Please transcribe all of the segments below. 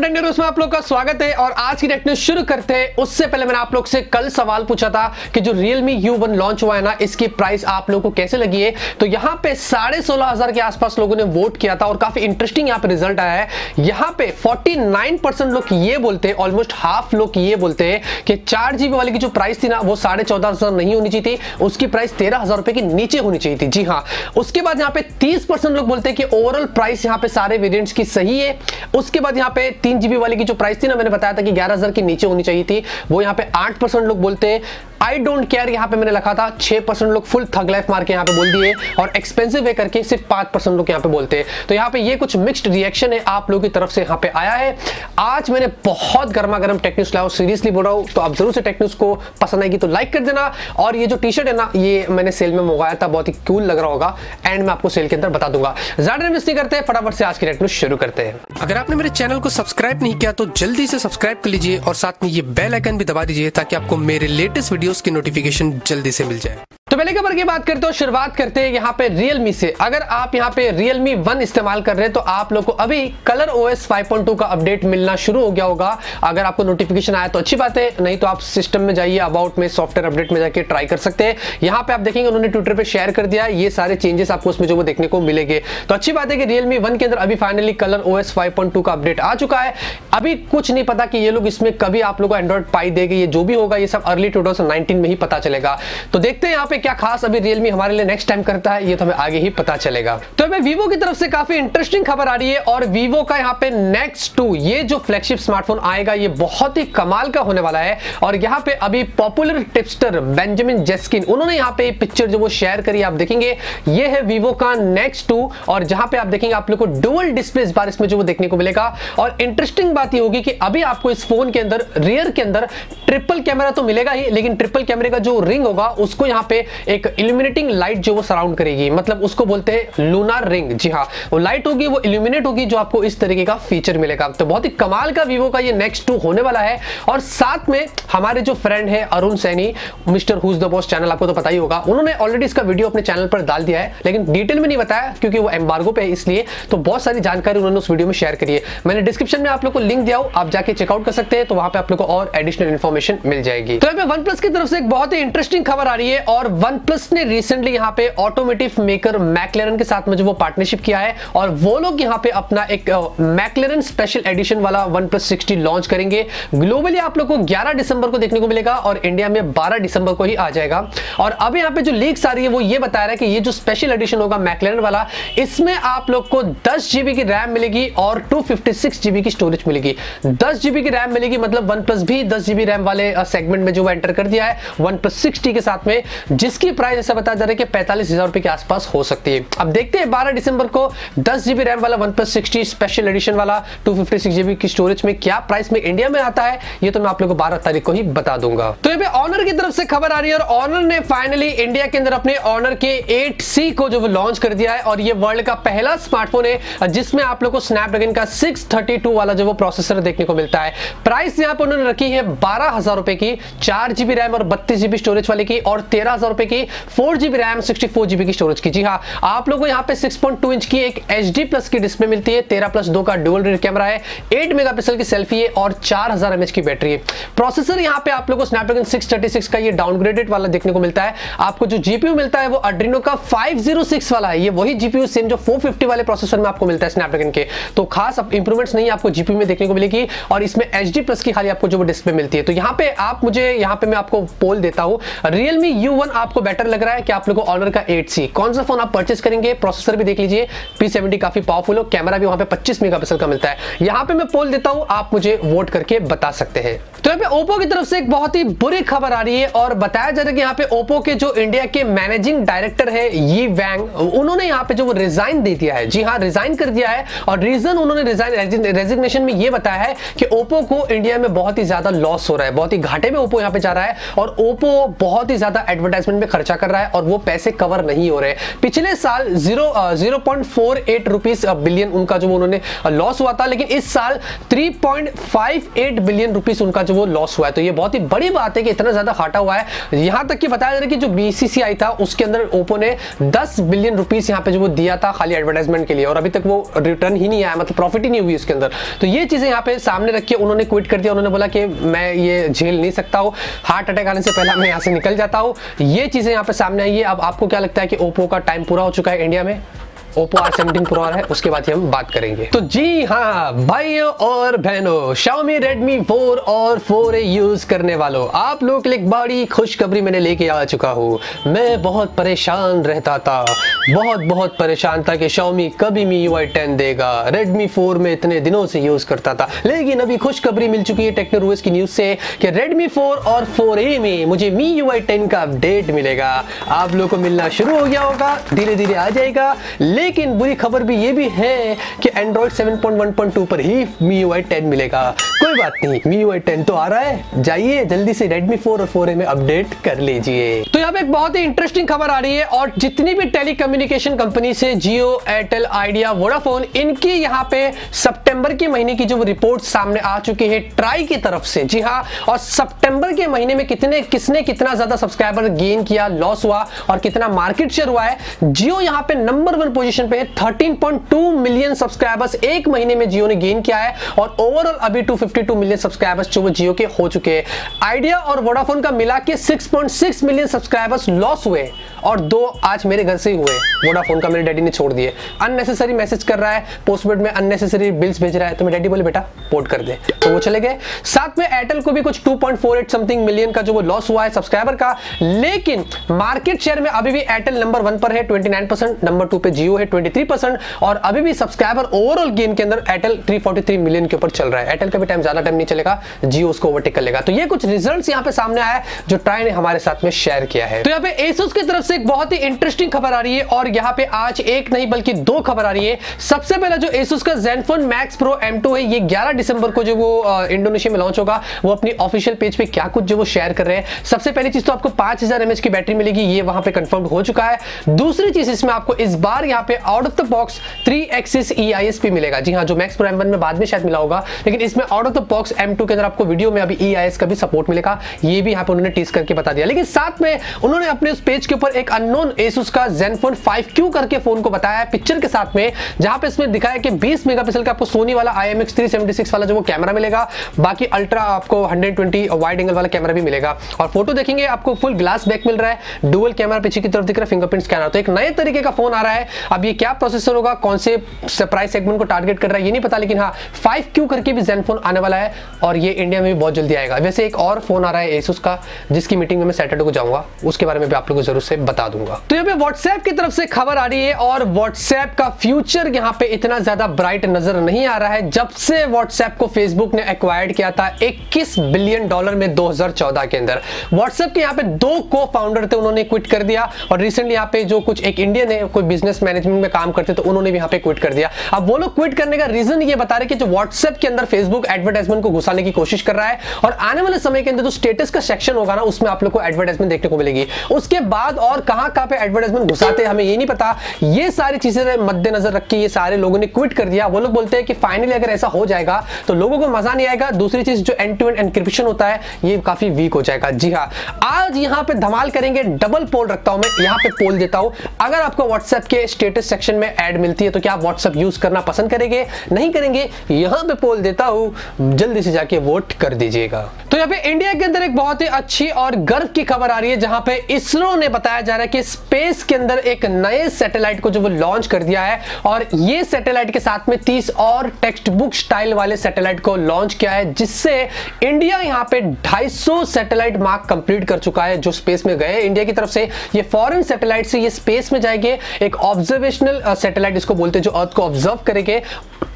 Tech news में आप लोग का स्वागत है और आज की टेक न्यूज़ शुरू करते हैं। उससे पहले मैंने आप लोग से कल सवाल पूछा था कि जो Realme U1 लॉन्च हुआ है ना, इसकी प्राइस आप लोगों को कैसे लगी है? तो यहाँ पे साढ़े सोलह हज़ार के आसपास लोगों ने वोट किया था और काफ़ी इंटरेस्टिंग यहाँ पे रिज़ल्ट आया है। यहाँ पे 49 लोग ये बोलते हैं ऑलमोस्ट हाफ़ लोग ये बोलते हैं कि चार जीबी वाली की जो प्राइस थी ना, वो साढ़े नहीं होनी चाहिए उसकी प्राइस तेरह रुपए की नीचे होनी चाहिए थी। जी हाँ। उसके बाद यहाँ पे तीस लोग बोलते हैं कि ओवरऑल प्राइस यहाँ पे सारे वेरियंट्स की सही है। उसके बाद यहाँ पे तीन जीबी वाली की जो प्राइस थी ना, मैंने बताया था कि ग्यारह हज़ार के नीचे होनी चाहिए थी। वो यहाँ पे आठ परसेंट लोग बोलते हैं। आई डोंट केयर यहाँ पे मैंने लिखा था। छह परसेंट लोग फुल थग लाइफ मार के यहाँ पे बोल दिए और एक्सपेंसिव है करके सिर्फ़ पाँच परसेंट लोग यहाँ पे बोलते हैं। तो यहाँ पे ये कुछ मिक्स्ड रिएक्शन है। आप लोगों की तरफ़ से यहाँ पे आया है। आज मैंने बहुत गर्मा गर्म टेक्निक्स लाया सीरियसली बोल रहा हूँ तो आप ज़रूर से टेक्निक्स को पसंद आएगी तो लाइक कर देना। और ये जो टी शर्ट है ना, ये मैंने सेल में मंगवाया था। बहुत ही कूल लग रहा होगा। एंड मैं आपको सेल के अंदर बता दूँगा। ज़्यादा मिस नहीं करते, फटाफट से आज की टेक्निक्स शुरू करते हैं। अगर आपने मेरे चैनल को सब्सक्राइब नहीं किया तो जल्दी से सब्सक्राइब कर लीजिए और साथ में ये बेल आइकन भी दबा दीजिए ताकि आपको मेरे लेटेस्ट वीडियोस की नोटिफिकेशन जल्दी से मिल जाए। तो पहले खबर की बात करते हो शुरुआत करते हैं यहाँ पे Realme से। अगर आप यहाँ पे Realme 1 इस्तेमाल कर रहे हैं तो आप लोग को अभी कलर OS 5.2 का अपडेट मिलना शुरू हो गया होगा। अगर आपको नोटिफिकेशन आया तो अच्छी बात है, नहीं तो आप सिस्टम में जाइए अबाउट में सॉफ्टवेयर अपडेट में जाके ट्राई कर सकते हैं। यहाँ पे आप देखेंगे उन्होंने ट्विटर पर शेयर कर दिया ये सारे चेंजेस आपको उसमें जो देखने को मिलेंगे। तो अच्छी बात है कि रियलमी वन के अंदर अभी फाइनली कलर ओएस 5.2 का अपडेट आ चुका है। अभी कुछ नहीं पता कि ये लोग इसमें कभी आप लोग को एंड्रॉइड पाई देंगे, ये जो भी होगा, ये सब अर्ली टू में ही पता चलेगा। तो देखते हैं यहाँ पे क्या खास अभी रियलमी हमारे लिए नेक्स्ट टाइम करता है, ये तो हमें आगे ही पता चलेगा। तो अभी वीवो की तरफ़ से काफ़ी इंटरेस्टिंग खबर आ रही है और वीवो का यहाँ पे नेक्स्ट टू ये जो फ्लैगशिप स्मार्टफ़ोन आएगा, ये बहुत ही कमाल का होने वाला है। और यहाँ पे अभी पॉपुलर टिप्सटर बेंजामिन जेस्किन उन्होंने यहाँ पे पिक्चर जो वो शेयर करी, आप देखेंगे, ये है वीवो का नेक्स्ट टू और जहाँ पे आप देखेंगे, आप लोग को डुअल डिस्प्ले इस बार इसमें जो वो देखने को मिलेगा। और इंटरेस्टिंग बात ये होगी कि अभी आपको इस फ़ोन के अंदर रियर के अंदर ट्रिपल कैमरा तो मिलेगा ही, लेकिन ट्रिपल कैमरे का जो रिंग होगा, उसको यहाँ पे एक इल्यूमिनेटिंग लाइट जो वो सराउंड करेगी। मतलब उसको बोलते हैं लूनार रिंग जी हाँ वो लाइट होगी, वो इल्यूमिनेट होगी जो आपको इस तरीके का फीचर मिलेगा। तो बहुत ही कमाल का वीवो का ये नेक्स्ट टू होने वाला है। और साथ में हमारे जो फ्रेंड है Arun Saini, mister who's the boss channel आपको तो पता ही होगा, उन्होंने ऑलरेडी इसका वीडियो अपने चैनल पर डाल दिया है, लेकिन डिटेल में नहीं बताया, क्योंकि वो एम्बार्गो पे है इसलिए तो बहुत सारी जानकारी उन्होंने उस वीडियो में शेयर करी है। मैंने डिस्क्रिप्शन में आप लोग को लिंक दिया हो, आप जाके चेकआउट कर सकते हैं तो वहाँ पे आप लोग को और एडिशनल इन्फॉर्मेशन मिल जाएगी। तो यहाँ वन प्लस की तरफ़ से एक बहुत ही इंटरेस्टिंग खबर आ रही है और वन प्लस ने रिसेंटली यहाँ पे ऑटोमेटिव मेकर मैकलेरन के साथ में जो वो पार्टनरशिप किया है और वो लोग यहाँ पे अपना एक मैकलेरन स्पेशल एडिशन वाला वन प्लस सिक्सटी लॉन्च करेंगे। ग्लोबली आप लोग को 11 दिसंबर को देखने को मिलेगा और इंडिया में 12 दिसंबर को ही आ जाएगा। और अब यहाँ पे जो लीक्स आ रही है, वो ये बता रहा है कि ये जो स्पेशल एडिशन होगा मैकलेरन वाला, इसमें आप लोग को दस जीबी की रैम मिलेगी और टू जीबी की स्टोरेज मिलेगी। दस जीबी की रैम मिलेगी मतलब वन प्लस भी दस जीबी रैम वाले सेगमेंट में जो एंटर कर दिया है वन प्लस सिक्सटी के साथ में, जिसकी प्राइस ऐसा बताया जा रहा है कि पैंतालीस हज़ार रुपए के आसपास हो सकती है। अब देखते हैं बारह दिसंबर को दस जीबी रैम वाला one plus sixty special edition वाला टू फिफ्टी सिक्स जीबी की स्टोरेज में क्या प्राइस में इंडिया में आता है, ये तो मैं आप लोगों को बारह तारीख को ही बता दूँगा। तो ये ऑनर की तरफ़ से खबर आ रही है और ऑनर ने फाइनली इंडिया के अंदर अपने ऑनर के 8C को जो लॉन्च कर दिया है और ये वर्ल्ड का पहला स्मार्टफ़ोन है, जिसमें आप लोग को स्नैपड्रैगन का 632 वाला जो वो प्रोसेसर देखने को मिलता है। प्राइस यहाँ पर उन्होंने रखी है बारह हज़ार रुपए की, चार जीबी रैम और बत्तीस जीबी स्टोरेज वाले की और तेरह हज़ार रुपए की four GB RAM sixty four GB की स्टोरेज की। जी हाँ आप लोगों को यहाँ पे 6.2 इंच की एक एच डी प्लस की डिस्प्ले मिलती है। तेरह प्लस दो का डुअल रियर कैमरा है एट मेगा की सेल्फी है और चार हज़ार एमएच की बैटरी है। प्रोसेसर यहाँ पे आप लोग को स्नैपड्रैगन 636 का ये डाउनग्रेडेड वाला देखने को मिलता है। आपको जो जीपीयू मिलता है वो अड्रीनो का 506 वाला है। ये वही जीपीयू सेम जो 450 वाले प्रोसेसर में आपको मिलता है स्नैपड्रैगन के। तो खास इंप्रूवमेंट्स नहीं आपको जीपीयू में देखने को मिलेगी और इसमें एच डी प्लस की खाली आपको जो डिस्प्ले मिलती है। तो यहाँ पे आप मुझे, यहाँ पे मैं आपको पोल देता हूँ। रियलमी यू वन आपको बेटर लग रहा है कि आप लोग को ऑनर का एट सी कौन सा फ़ोन आप परचेस करेंगे? प्रोसेसर भी देख लीजिए। पी सेवेंटी काफ़ी पावरफुल हो। कैमरा भी वहाँ पे 25 मेगापिक्सल का मिलता है। यहाँ पे मैं पोल देता हूँ। आप मुझे वोट करके बता सकते हैं। तो यहाँ पे ओप्पो की तरफ़ से एक बहुत ही बुरी खबर आ रही है और बताया जा रहा है कि यहाँ पे ओप्पो के जो इंडिया के मैनेजिंग डायरेक्टर है यी वैंग उन्होंने यहाँ पे जो वो रिजाइन दे दिया है। जी हाँ रिजाइन कर दिया है और रीजन उन्होंने रिजाइन रेजिग्नेशन में ये बताया है कि ओप्पो को इंडिया में बहुत ही ज़्यादा लॉस हो रहा है। बहुत ही घाटे में ओप्पो यहाँ पे जा रहा है और ओप्पो बहुत ही ज़्यादा एडवर्टाइजमेंट में खर्चा कर रहा है और वो पैसे कवर नहीं हो रहे। पिछले साल zero zero point four eight rupees billion उनका जो उन्होंने लॉस हुआ था, लेकिन इस साल three point five eight billion rupees उनका जो वो लॉस हुआ है। तो ये बहुत ही बड़ी बात है कि इतना ज़्यादा घाटा हुआ है। यहाँ तक कि बताया जा रहा है कि जो बीसीसीआई था, उसके अंदर ओप्पो ने 10 बिलियन रुपीस यहाँ पे जो वो दिया था खाली एडवर्टाइजमेंट के लिए और अभी तक वो रिटर्न ही नहीं आया मतलब प्रॉफिट ही नहीं हुई उसके अंदर। तो ये चीज़ें यहाँ पे सामने रख, उन्होंने क्विट कर दिया, उन्होंने बोला कि मैं ये झेल नहीं सकता हूँ। हार्ट अटैक आने से पहले मैं यहाँ से निकल जाता हूँ। ये चीज़ें यहाँ पे सामने आई है। अब आपको क्या लगता है कि ओप्पो का टाइम पूरा हो चुका है इंडिया में? ओप्पो आर सेवनटीन प्रो है, उसके बाद ही हम बात करेंगे। तो जी हाँ भाइयों और बहनों, Xiaomi Redmi 4 और 4A यूज़ करने वालों, आप लोग के लिए बड़ी खुशखबरी मैंने लेके आ चुका हूँ। मैं बहुत परेशान रहता था, बहुत बहुत परेशान था कि Xiaomi कभी मी UI 10 देगा। Redmi 4 में इतने दिनों से यूज़ करता था। लेकिन अभी खुशखबरी मिल चुकी है टेक्नोरूस की न्यूज़ से कि Redmi 4 और 4A में मुझे मी UI 10 का अपडेट मिलेगा। आप लोग को मिलना शुरू हो गया होगा धीरे धीरे आ जाएगा। लेकिन बुरी खबर भी ये भी है कि एंड्रॉइड 7.1.2 पर ही MIUI 10 मिलेगा। कोई बात नहीं MIUI 10 तो आ रहा है। जाइए, जल्दी से Redmi 4 और 4A में अपडेट कर लीजिए। तो यहाँ पे एक बहुत ही इंटरेस्टिंग खबर आ रही है और जितनी भी टेलीकम्युनिकेशन कंपनी से जियो एयरटेल आइडिया वोडाफोन इनकी यहाँ पे सितंबर के महीने की जो रिपोर्ट सामने आ चुकी है ट्राई की तरफ़ से। जी हाँ और सितंबर के महीने में कितने, किसने कितना ज़्यादा सब्सक्राइबर गेन किया लॉस हुआ और कितना मार्केट शेयर हुआ है जियो यहाँ पे नंबर वन पोजिशन पे 13.2 मिलियन सब्सक्राइबर्स एक महीने में जियो ने गेन किया है और ओवरऑल अभी 252 मिलियन सब्सक्राइबर्स जो वो जियो के हो चुके हैं। आइडिया और वोडाफोन का मिला के 6.6 मिलियन सब्सक्राइबर्स लॉस हुए और दो आज मेरे घर से ही हुए। वोडाफोन का मेरे डैडी ने छोड़ दिए। अननेसेसरी मैसेज कर रहा है पोस्टपेड में अननेसेसरी बिल्स भेज रहा है। तो मेरे डैडी बोले, बेटा पोर्ट कर दे। तो वो चले गए। साथ में एयरटेल को भी कुछ 2.48 समथिंग मिलियन का जो वो लॉस हुआ है सब्सक्राइबर का। लेकिन मार्केट शेयर में अभी भी एयरटेल नंबर वन पर है 29% नंबर टू पे जियो है 23% और अभी भी सब्सक्राइबर ओवरऑल गेन के अंदर एयरटेल 343 मिलियन के ऊपर चल रहा है। एयरटेल का भी टाइम ज़्यादा टाइम नहीं चलेगा जियो उसको ओवरटेक कर लेगा। तो ये कुछ रिज़ल्ट यहाँ पे सामने आया जो ट्राई ने हमारे साथ में शेयर किया है। तो यहाँ पे एसोस की तरफ़ से एक बहुत ही इंटरेस्टिंग खबर आ रही है और यहाँ पे आज एक नहीं, बल्कि दो खबर आ रही है। सबसे पहला जो एसोस का जेनफोन मैक्स प्रो M2 है, ये 11 दिसंबर को जो वो इंडोनेशिया में लॉन्च होगा, वो अपनी ऑफिशियल पेज पे क्या कुछ जो वो शेयर कर रहे हैं। सबसे पहली चीज़ तो आपको 5000 हज़ार की बैटरी मिलेगी, ये वहाँ पे कंफर्म हो चुका है। दूसरी चीज़ इसमें आपको इस बार यहाँ पे out of the box three axis E मिलेगा। जी हाँ जो मैक्स प्रो में बाद में शायद मिला होगा, लेकिन इसमें out of the box M के अंदर आपको वीडियो में अभी ईआईएस का भी सपोर्ट मिलेगा। ये भी यहाँ पे उन्होंने टीस करके बता दिया। लेकिन साथ में उन्होंने अपने उस पेज के ऊपर एक अननोन एसुस का जेनफोन 5Q करके फ़ोन को बताया पिक्चर के साथ में, जहाँ पे इसमें दिखाया कि 20 मेगापिक्सल का आपको सोनी वाला IMX 376 वाला जो वो कैमरा मिलेगा, बाकी अल्ट्रा आपको 120 वाइड एंगल वाला कैमरा भी मिलेगा। और फ़ोटो देखेंगे, आपको फुल ग्लास बैक मिल रहा है डुअल कैमरा पीछे की तरफ़ दिख रहा है फिंगरप्रिंट स्कैनर तो एक नए तरीके का फ़ोन आ रहा है। अब ये क्या प्रोसेसर होगा? कौन से प्राइस सेगमेंट को टारगेट कर रहा है? ये नहीं पता, लेकिन हाँ फाइव क्यू करके भी जेनफोन आने वाला है और ये इंडिया में भी बहुत जल्दी आएगा। वैसे एक और फ़ोन आ रहा है एसुस का, जिसकी मीटिंग में मैं सैटरडे को जाऊँगा। उसके बारे में भी आप लोगों को ज़रूर से बता दूँगा। तो यहाँ पे व्हाट्सएप की तरफ़ से खबर आ रही है और व्हाट्सएप का फ्यूचर यहाँ पे इतना ज़्यादा ब्राइट नज़र नहीं आ रहा है, जब से व्हाट्सएप को फेसबुक ने एक्वायर्ड किया था 21 बिलियन डॉलर में 2014 के अंदर। व्हाट्सएप के यहाँ पे दो को फाउंडर थे, उन्होंने क्विट कर दिया और रिसेंटली यहाँ पे जो कुछ एक इंडियन है, कोई बिज़नेस मैनेजमेंट में काम करते तो उन्होंने भी यहाँ पे क्विट कर दिया। अब वो लोग क्विट करने का रीजन ये बता रहे कि जो व्हाट्सएप के अंदर फेसबुक एडवर्टाइजमेंट को घुसाने की कोशिश कर रहा है, और आने वाले समय के अंदर जो स्टेटस का सेक्शन होगा ना, उसमें आप लोग को एडवर्टाइजमेंट देखने को मिलेगी। उसके बाद और कहाँ कहाँ पे एडवर्टाइजमेंट घुसाते हमें ये नहीं पता। ये सारी चीज़ें मद्देनजर रख के ये सारे लोगों ने क्विट कर दिया। वो लोग बोलते हैं कि फाइनली अगर ऐसा हो जाएगा तो लोगों को मज़ा नहीं आएगा। दूसरी चीज़ जो एंड टू एंड एनक्रिप्शन होता है, ये काफ़ी वीक हो जाएगा। जी हाँ आज यहाँ पे धमाल करेंगे डबल पोल रखता हूँ मैं, यहाँ पे पोल देता हूँ। अगर आपको व्हाट्सएप के स्टेटस सेक्शन में एड मिलती है तो क्या आप व्हाट्सअप यूज़ करना पसंद करेंगे? नहीं करेंगे, यहाँ पे पोल देता हूँ, जल्दी से जाके वोट कर दीजिएगा। तो यहाँ पे इंडिया के अंदर एक बहुत ही अच्छी और गर्व की खबर आ रही है, जहाँ पे इसरो ने बताया जा रहा है कि स्पेस के अंदर एक नए सैटेलाइट को जो वो लॉन्च कर दिया है, और ये सैटेलाइट के साथ में 30 और टेक्स्ट बुक स्टाइल वाले सैटेलाइट को लॉन्च किया है, जिससे इंडिया यहाँ पे 250 सैटेलाइट मार्क कंप्लीट कर चुका है जो स्पेस में गए इंडिया की तरफ़ से ये फॉरन सैटेलाइट से ये स्पेस में जाएँगे, एक ऑब्जर्वेशनल सैटेलाइट इसको बोलते हैं, जो अर्थ को ऑब्ज़र्व करेंगे।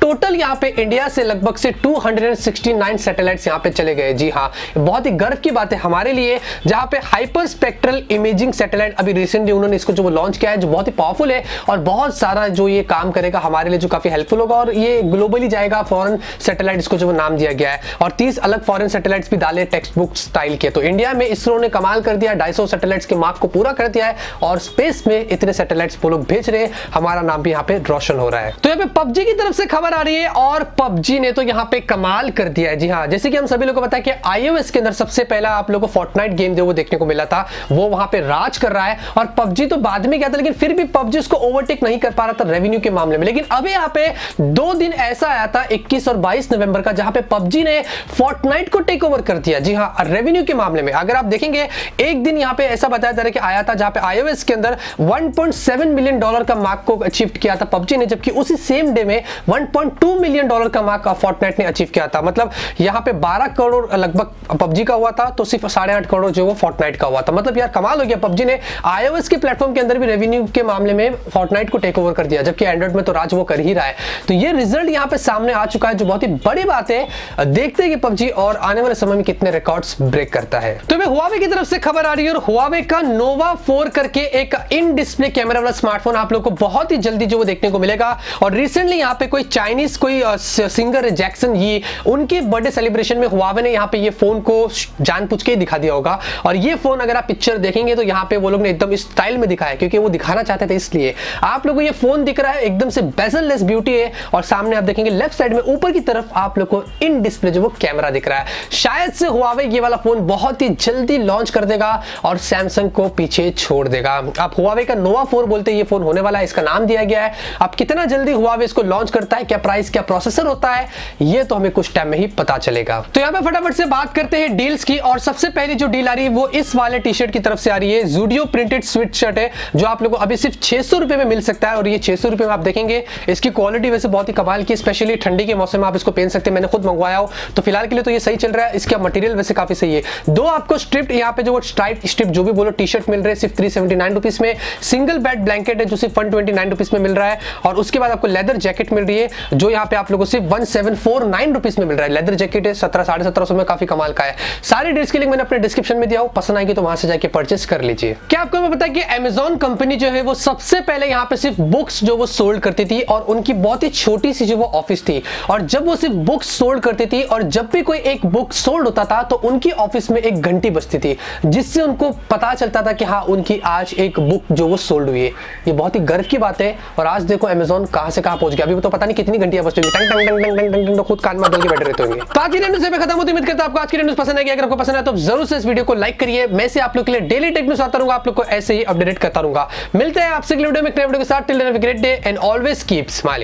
टोटल यहाँ पे इंडिया से लगभग से 269 सैटेलाइट्स यहाँ पे चले गए जी हाँ। बहुत ही गर्व की बात है हमारे लिए, जहाँ पे हाइपर स्पेक्ट्रल इमेजिंग सैटेलाइट अभी रिसेंटली उन्होंने इसको जो लॉन्च किया है, जो बहुत ही पावरफुल है और बहुत सारा जो ये काम करेगा हमारे लिए जो काफ़ी हेल्पफुल होगा और ये ग्लोबली जाएगा फॉरन सैटेलाइट इसको जो नाम दिया गया है। और तीस अलग फॉरन सैटेलाइट्स भी डाले टेक्स्ट बुक स्टाइल के। तो इंडिया में इसरो ने कमाल कर दिया, ढाई सैटेलाइट्स के मार्क को पूरा कर दिया है और स्पेस में इतने सैटेलाइट्स वो लोग भेज रहे हैं। हमारा नाम भी यहाँ पे रोशन हो रहा है। तो यहाँ पे पबजी की तरफ़ से खबर आ रही है और पबजी ने तो यहाँ पे कमाल कर दिया है। जी हाँ जैसे कि हम सभी लोगों को पता है कि आईओएस के अंदर सबसे पहला आप लोगों को फोर्टनाइट गेम जो देखने को मिला था, वो वहाँ पे राज कर रहा है और पबजी तो बाद में क्या था, लेकिन फिर भी पबजी उसको ओवरटेक नहीं कर पा रहा था रेवेन्यू के मामले में। लेकिन अभी यहाँ पे दो दिन ऐसा आया था, इक्कीस और बाईस नवंबर का, जहाँ पे पबजी ने फोर्टनाइट को टेक ओवर कर दिया। जी हाँ रेवेन्यू के मामले में, अगर आप देखेंगे, एक दिन यहाँ पे ऐसा बताया जा रहा है कि आया था जहाँ पे आईओएस के अंदर 1.7 मिलियन डॉलर का मार्क को अचीव किया था पबजी ने, जबकि उसी सेम डे में 1.2 मिलियन डॉलर का मार्क फोर्टनाइट ने अचीव किया था। मतलब यहाँ पे 12 करोड़, लगभग पबजी का हुआ था तो सिर्फ़ साढ़े आठ करोड़ जो वो फोर्टनाइट का हुआ था। मतलब यार, कमाल हो गया। पबजी ने आईओएस के प्लेटफॉर्म के अंदर भी रेवेन्यू के मामले में फोर्टनाइट को टेक ओवर कर दिया, जबकि एंड्रॉइड में तो राज वो कर ही रहा है। तो ये रिज़ल्ट यहाँ पे सामने आ चुका है, जो बहुत ही बड़ी बात है। देखते हैं कि पबजी और आने वाले समय में कितने रिकॉर्ड्स ब्रेक करता है। तो हुआवे की तरफ़ से खबर आ रही है, और हुआवे का नोवा 4 करके एक इन डिस्प्ले कैमरा वाला स्मार्टफ़ोन आप लोग को बहुत ही जल्दी जो वो देखने को मिलेगा। और रिसेंटली यहाँ पे कोई चाइनीज़ कोई सिंगर जैक्सन ये उनके बर्थडे सेलिब्रेशन में हुआवे ने यहाँ पे ये फ़ोन को जान पूछ के दिखा दिया होगा। और ये फ़ोन अगर आप पिक्चर देखेंगे तो यहाँ पे वो लोग ने एकदम स्टाइल में दिखाया क्योंकि वो दिखाना चाहते थे इसलिए। आप लोगों को ये फ़ोन दिख रहा है, एकदम से बेजल लेस ब्यूटी है, और सामने आप देखेंगे लेफ़्ट साइड में ऊपर की तरफ़ आप लोग को इन डिस्प्ले जो वो कैमरा दिख रहा है। शायद से हुआवे ये वाला फ़ोन बहुत ही जल्दी लॉन्च कर देगा, और सैमसंग को पीछे छोड़ देगा। आप हुआवे का नोवा फोर बोलते ये फ़ोन होने वाला है, इसका नाम दिया गया है। अब कितना जल्दी हुआवे इसको लॉन्च करता है, क्या प्राइस क्या प्रोसेसर होता है, ये तो हमें कुछ टाइम में ही पता चलेगा। तो यहाँ पे फटाफट से बात करते हैं डील्स की और सबसे पहली जो डील आ रही है वो इस वाले टी शर्ट की तरफ़ से आ रही है। जूडियो प्रिंटेड स्विट शर्ट है, जो आप लोगों को अभी सिर्फ़ छह सौ रुपए में मिल सकता है और ये छह सौ रुपए में आप देखेंगे, इसकी क्वालिटी वैसे बहुत ही कमाल की स्पेशली ठंडी के मौसम में आप इसको पहन सकते हैं। मैंने खुद मंगवाया हो तो फ़िलहाल के लिए तो ये सही चल रहा है, इसका मटेरियल वैसे काफ़ी सही है। दो आपको स्ट्रिप यहाँ पे जो स्ट्राइप स्ट्रिप जो भी बोलो टी शर्ट मिल रहे हैं, सिर्फ़ थ्री सेवेंटी नाइन रुपीज़ में। सिंगल बेड ब्लैंकेट है, जो सिर्फ़ वन ट्वेंटी नाइन रुपीज़ में मिल रहा है और उसके बाद आपको लेदर जैकेट मिल रही है, जो यहाँ पे आप लोगों को सिर्फ़ one seven four nine rupees में मिल रहा है। लेदर जैकेट है, सत्रह, साढ़े सत्रह सौ में काफ़ी कमाल का है। सारी डिस्क के लिंक मैंने अपने डिस्क्रिप्शन में दिया हो। पसंद आएगी तो वहाँ से जाके परचेस कर लीजिए। क्या आपको पता है कि अमेजोन कंपनी जो है, वो सबसे पहले यहाँ पे सिर्फ़ बुक्स जो वो सोल्ड करती थी और उनकी बहुत ही छोटी सी जो वो ऑफ़िस थी। और जब वो सिर्फ़ बुक्स सोल्ड करती थी और जब भी कोई एक बुक सोल्ड होता था तो उनकी ऑफ़िस में एक घंटी बजती थी, जिससे उनको पता चलता था कि हाँ उनकी आज एक बुक जो वो सोल्ड हुई है। ये बहुत ही गर्व की बात है। और आज देखो अमेजोन कहाँ से कहाँ पहुँच गया। अभी तो पता नहीं कितनी घंटियाँ बजती होंगी खुद कान में बैठे रहते होंगे। बाकी मैं खत्म होती उम्मीद करता आपको आज की न्यूज़ पसंद आएगी, अगर आपको पसंद है तो ज़रूर से इस वीडियो को लाइक करिए। मैं से आप लोग के लिए डेली टेक न्यूज़ आता रहूँगा, आप लोग को ऐसे ही अपडेट करता रहूँगा। मिलते हैं आपसे वीडियो में के साथ। Till great day and always keep smiling